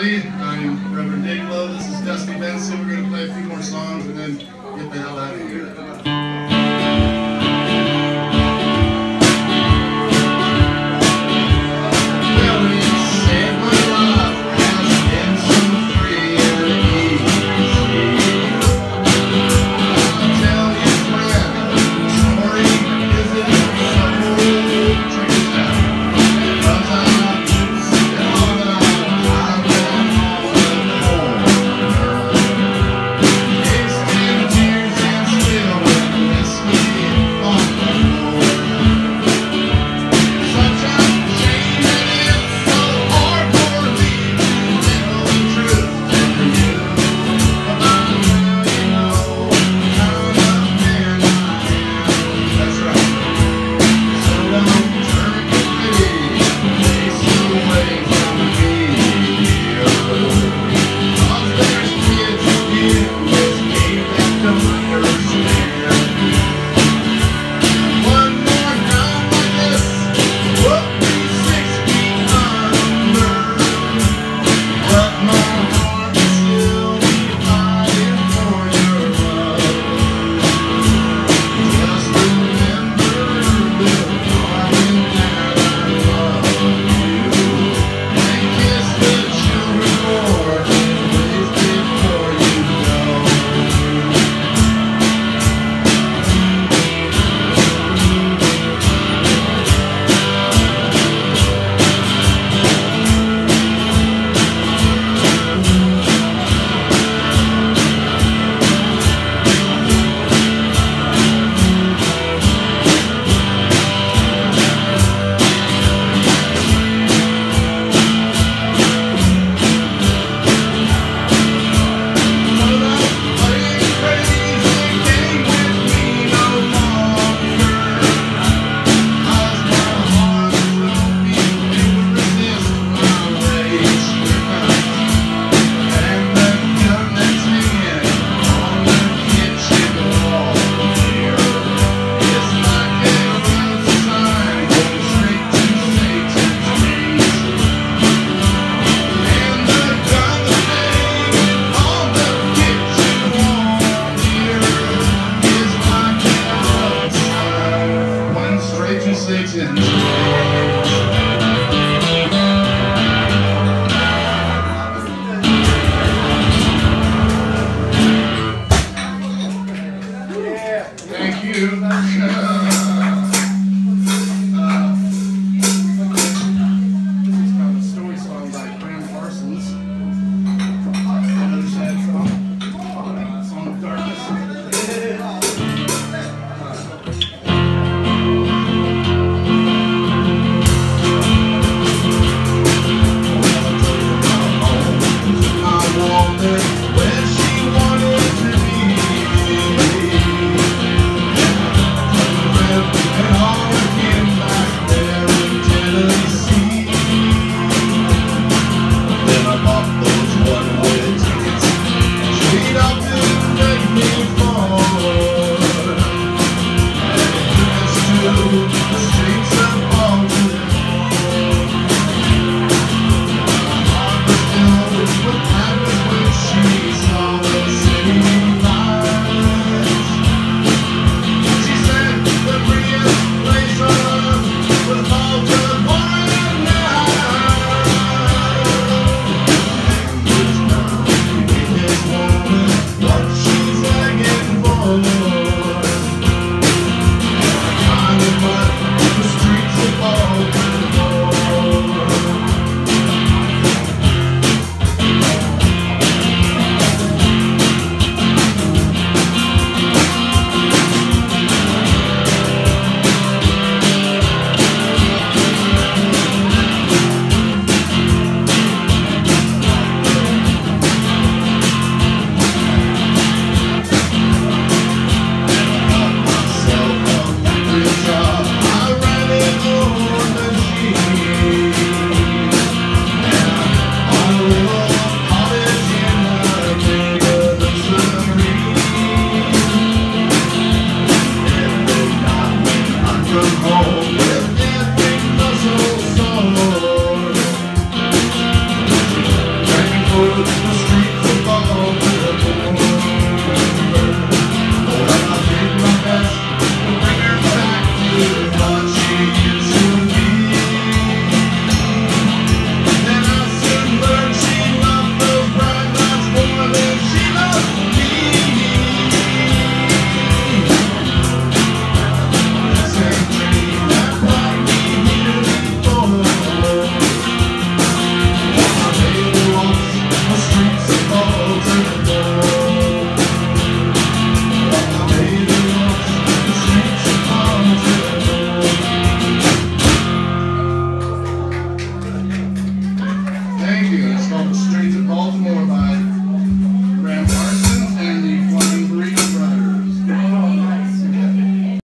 everybody. I'm Reverend Dave Lowe. This is Dusty Benson. We're going to play a few more songs and then get the hell out of here.